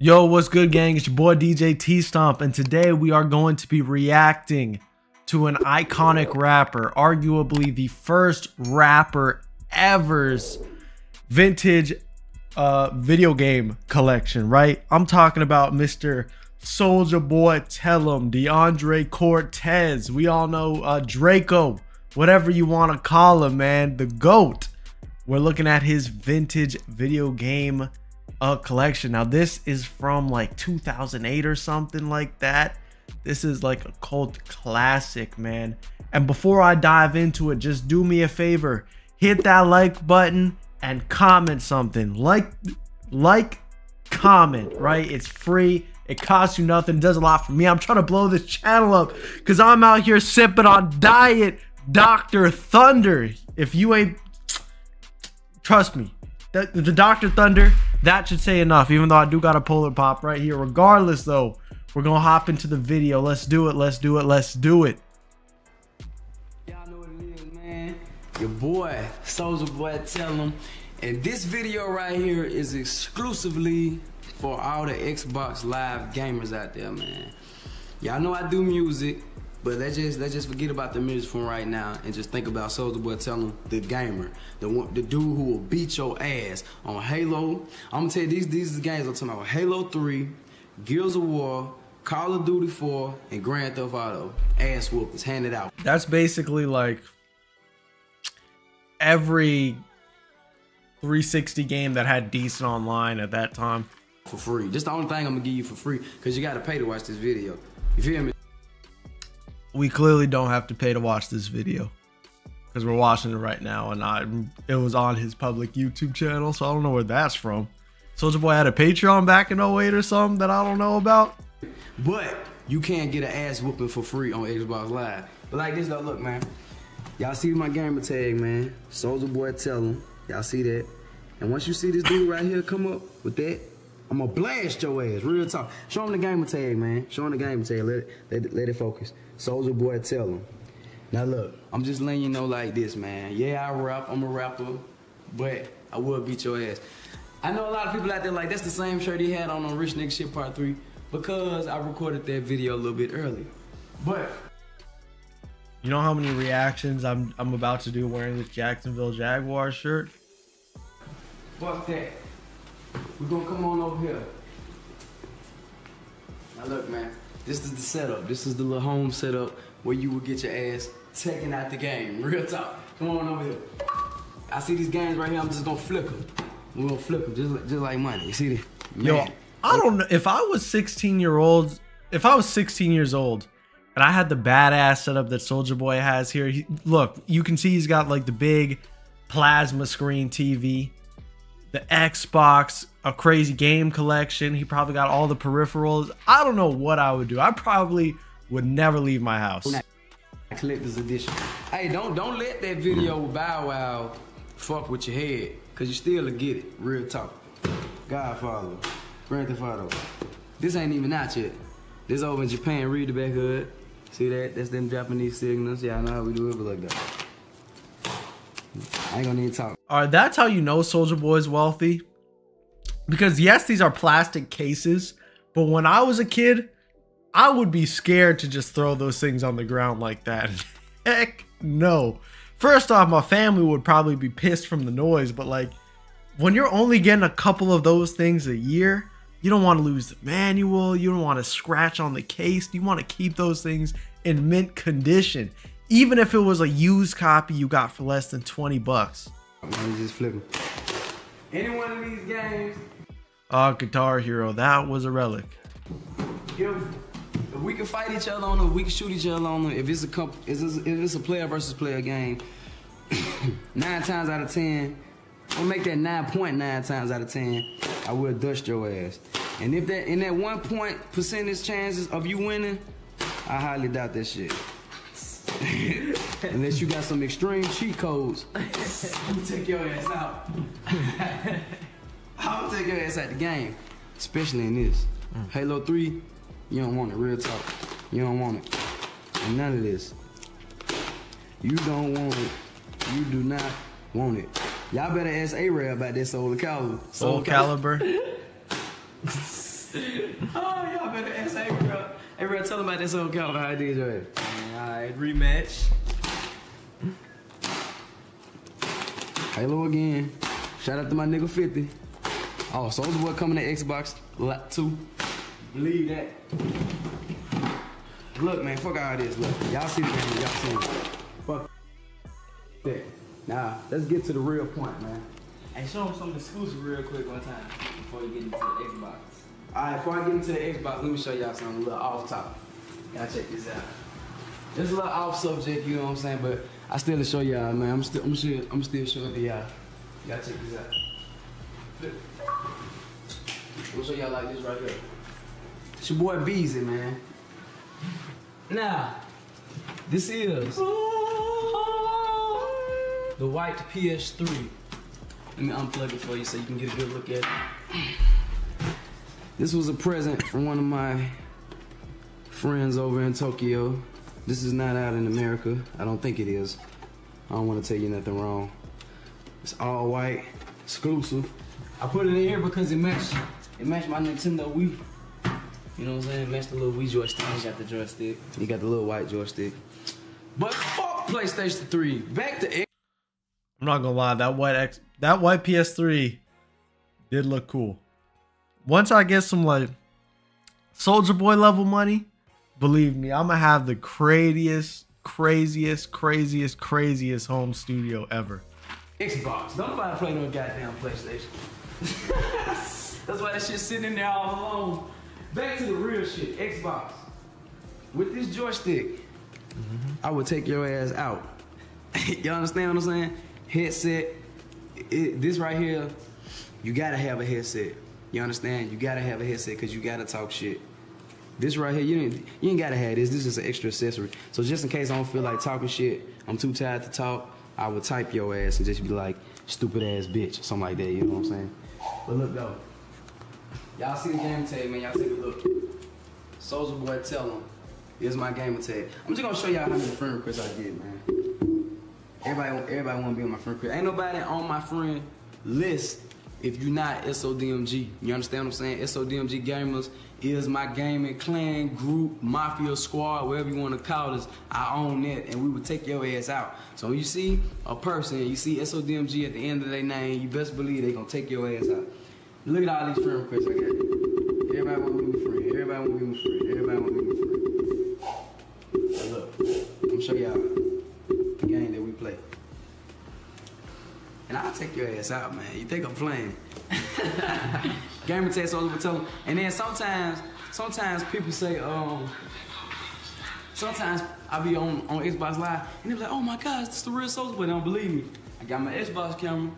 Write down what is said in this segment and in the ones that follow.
Yo, what's good, gang? It's your boy DJ T Stomp, and today we are going to be reacting to an iconic rapper, arguably the first rapper ever's vintage uh, video game collection, right? I'm talking about Mr. Soulja Boy Tell 'em, DeAndre Cortez. We all know uh, Draco, whatever you want to call him, man, the GOAT. We're looking at his vintage video game uh, collection. Now, this is from like 2008 or something like that. This is like a cult classic, man. And before I dive into it, just do me a favor hit that like button and comment something. Like, like, comment, right? It's free. It costs you nothing. It does a lot for me. I'm trying to blow this channel up because I'm out here sipping on Diet Dr. Thunder. If you ain't, trust me, the, the Dr. Thunder, that should say enough, even though I do got a Polar Pop right here. Regardless, though, we're going to hop into the video. Let's do it. Let's do it. Let's do it. Y'all know what it is, man. Your boy, Soulja Boy, tell him. And this video right here is exclusively for all the Xbox Live gamers out there, man. Y'all know I do music, but let's just let's just forget about the music from right now and just think about Soulja Boy telling the gamer, the one, the dude who will beat your ass on Halo. I'm gonna tell you these these games I'm talking about Halo 3, Gears of War, Call of Duty 4, and Grand Theft Auto. Ass whoopers, handed out. That's basically like every 360 game that had decent online at that time. For free. Just the only thing I'm gonna give you for free, because you gotta pay to watch this video. You feel me? We clearly don't have to pay to watch this video because we're watching it right now, and I it was on his public YouTube channel, so I don't know where that's from. Soulja Boy had a Patreon back in 08 or something that I don't know about. But you can't get an ass whooping for free on Xbox Live. But like this though, look, man. Y'all see my gamer tag, man. Soulja Boy tell him. Y'all see that? And once you see this dude right here come up with that, I'm gonna blast your ass. Real talk. Show him the gamer tag, man. Show him the gamer tag. Let it, let it, let it focus. Soulja Boy tell him. Now look, I'm just letting you know like this, man. Yeah, I rap. I'm a rapper, but I will beat your ass. I know a lot of people out there like that's the same shirt he had on on Rich Nigga Shit Part 3 because I recorded that video a little bit early. But You know how many reactions I'm I'm about to do wearing this Jacksonville Jaguar shirt? fuck that. We're gonna come on over here. Now look, man. This is the setup. This is the little home setup where you will get your ass taken out the game. Real talk. Come on over here. I see these games right here. I'm just gonna flip them. We're gonna flip them just, like- just like money. You see this? Yo, I don't know if I was 16 year old, if I was 16 years old and I had the badass setup that Soulja Boy has here. He, look, you can see he's got like the big plasma screen TV, the Xbox, a crazy game collection. He probably got all the peripherals. I don't know what I would do. I probably would never leave my house. collector's edition. Hey, don't don't let that video Bow Wow fuck with your head, cause you still get it. Real talk. Godfather, Grand Theft Auto. This ain't even out yet. This over in Japan. Read the back hood. See that? That's them Japanese signals. Yeah, I know how we do it, but look that. Ain't gonna need talk. All right, that's how you know Soulja Boy's wealthy. Because yes, these are plastic cases, but when I was a kid, I would be scared to just throw those things on the ground like that. Heck no. First off, my family would probably be pissed from the noise, but like when you're only getting a couple of those things a year, you don't want to lose the manual, you don't want to scratch on the case, you want to keep those things in mint condition. Even if it was a used copy you got for less than 20 bucks. I'm just flip them. Any one of these games, Ah, Guitar Hero, that was a relic. if, if we can fight each other on them, we can shoot each other on them. If it's a comp, if it's, if it's a player versus player game, nine times out of ten, we'll make that nine point nine times out of ten. I will dust your ass. And if that in that one point percentage chances of you winning, I highly doubt that shit. Unless you got some extreme cheat codes, I'm gonna take your ass out. I'm gonna take your ass out the game, especially in this. Mm. Halo 3, you don't want it, real talk. You don't want it. And none of this. You don't want it. You do not want it. Y'all better ask A-Ray about this Soul Calibur. Soul Calibur. oh, y'all better ask hey bro. Hey bro, tell them about this old count how I did your Alright, rematch. Halo again. Shout out to my nigga 50. Oh, Soulja Boy coming to Xbox Lot 2. Believe that. Look, man, fuck all this. Look, y'all see the game, y'all see it. Fuck that. Now, let's get to the real point, man. Hey, show them something exclusive real quick one time before you get into the Xbox. Alright, before I get into the Xbox, let me show y'all something a little off top. Y'all check this out. It's a little off subject, you know what I'm saying, but I still show y'all, man. I'm still, I'm still, I'm still showing y'all. Y'all check this out. Look. I'm show y'all like this right here. It's your boy Beezy, man. Now, this is the white PS3. Let me unplug it for you so you can get a good look at it. This was a present from one of my friends over in Tokyo. This is not out in America. I don't think it is. I don't want to tell you nothing wrong. It's all white, exclusive. I put it in here because it matched it matched my Nintendo Wii. You know what I'm saying? It matched the little Wii joystick. You got the joystick. You got the little white joystick. But fuck PlayStation 3. Back to I'm not gonna lie, that white X that white PS3 did look cool. Once I get some like Soulja Boy level money, believe me, I'm gonna have the craziest, craziest, craziest, craziest home studio ever. Xbox. Don't nobody play no goddamn PlayStation. That's why that shit's sitting in there all alone. Back to the real shit. Xbox. With this joystick, mm-hmm. I would take your ass out. you understand what I'm saying? Headset. It, this right here, you gotta have a headset. You understand? You gotta have a headset because you gotta talk shit. This right here, you ain't, you ain't gotta have this. This is an extra accessory. So just in case I don't feel like talking shit, I'm too tired to talk, I would type your ass and just be like, stupid ass bitch, something like that, you know what I'm saying? But look though, y'all see the game tag, man, y'all take a look. Soulja Boy, tell him, here's my gamer tag. I'm just gonna show y'all how many friend requests I get, man. Everybody, everybody wanna be on my friend request. Ain't nobody on my friend list if you're not SODMG. You understand what I'm saying? SODMG Gamers is my gaming clan, group, mafia squad, whatever you want to call us. I own that, and we would take your ass out. So you see a person, you see SODMG at the end of their name, you best believe they gonna take your ass out. Look at all these friend requests I got. Everybody want to be my friend. Everybody want to be my friend. Everybody want to be your ass out, man. You think I'm playing? Gamer test all over them. And then sometimes, sometimes people say, um, sometimes I be on, on Xbox Live and they be like, oh my gosh, this is the real Soulja Boy. They don't believe me. I got my Xbox camera,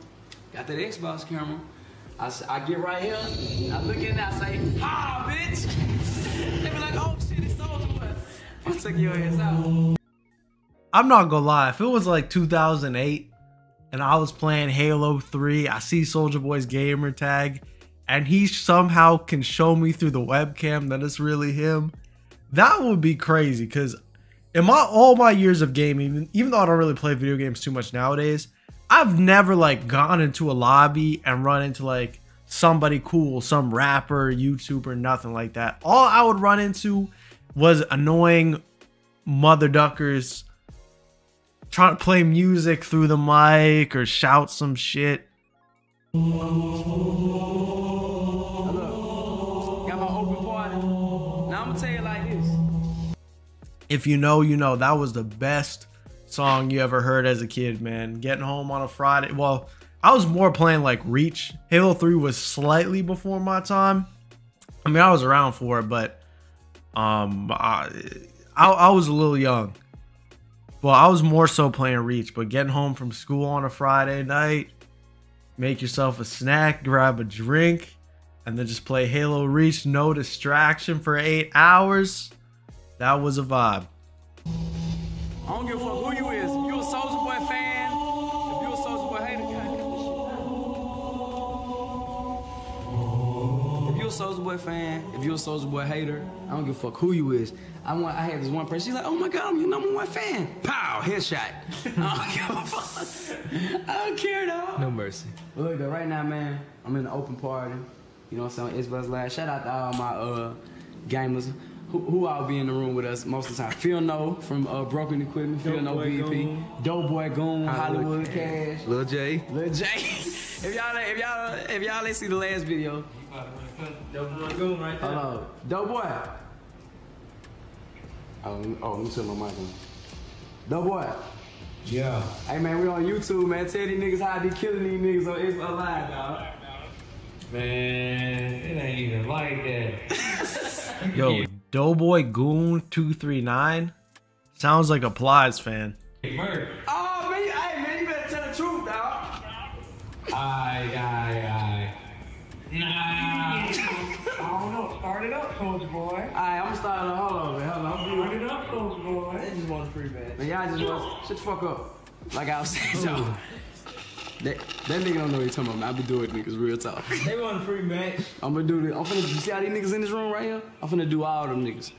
got that Xbox camera. I, I get right here, I look in there, I say, ha, bitch. they be like, oh shit, it's Soulja. I'll take your ass out. I'm not gonna lie, if it was like 2008 and I was playing Halo 3, I see Soulja Boy's gamer tag, and he somehow can show me through the webcam that it's really him, that would be crazy. Cause in my all my years of gaming, even though I don't really play video games too much nowadays, I've never like gone into a lobby and run into like somebody cool, some rapper, YouTuber, nothing like that. All I would run into was annoying mother duckers trying to play music through the mic or shout some shit. Look, got my open party. Now I'm gonna tell you like this. If you know, you know. That was the best song you ever heard as a kid, man. Getting home on a Friday. Well, I was more playing like Reach. Halo 3 was slightly before my time. I mean, I was around for it, but um, I, I, I was a little young. Well, I was more so playing Reach, but getting home from school on a Friday night, make yourself a snack, grab a drink, and then just play Halo Reach, no distraction for eight hours. That was a vibe. I don't give a fuck who you is. If you a Boy fan, if you a Boy hater, a Soulja Boy fan, if you're a Soulja Boy hater, I don't give a fuck who you is. I want. I had this one person. She's like, "Oh my god, I'm your number one fan." Pow, headshot. I don't give a fuck. I don't care, dog. No mercy. But look, though, right now, man, I'm in the open party. You know what I'm saying? Xbox Live. Shout out to all my uh gamers. Who, who all be in the room with us most of the time? Phil No from uh, Broken Equipment, Phil No Doughboy BP, Goon. Doughboy Goon, Hollywood Cash, Lil J. Lil J. if y'all if y'all if y'all ain't see the last video, Double goon right there. Hello, Doughboy. Oh, oh, let me turn my mic on. Doughboy. Yeah. Hey man, we on YouTube, man. Tell these niggas how I be killing these niggas on Xbox Live, dog. Man, it ain't even like that. Yo, Doughboy Goon two three nine sounds like a Plies fan. Murder. Oh man, you- hey man, you better tell the truth, dog. Aye, aye, aye. Nah. I don't know. Start it up, Coach Boy. Alright, I'm gonna start it. Hold on, man. Hold on. I'm Start it up, Coach Boy. They just want free bag. But y'all just want shut the fuck up. Like I was saying, though. That, that nigga don't know what he's talking about. man. I be doing niggas real talk. They want a free match. I'm gonna do this. I'm finna. You see how these niggas in this room right here? I'm finna do all them niggas.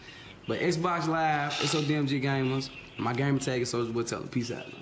But Xbox Live, SODMG Gamers, my gamer tag is Soulja Boy Teller. Peace out, man.